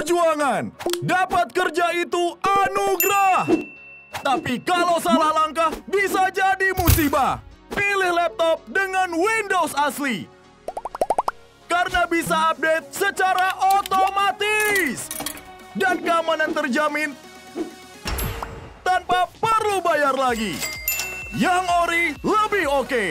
perjuangan. Dapat kerja itu anugerah. Tapi kalau salah langkah bisa jadi musibah. Pilih laptop dengan Windows asli. Karena bisa update secara otomatis. Dan keamanan terjamin tanpa perlu bayar lagi. Yang ori lebih oke.